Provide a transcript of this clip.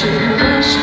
是的，是。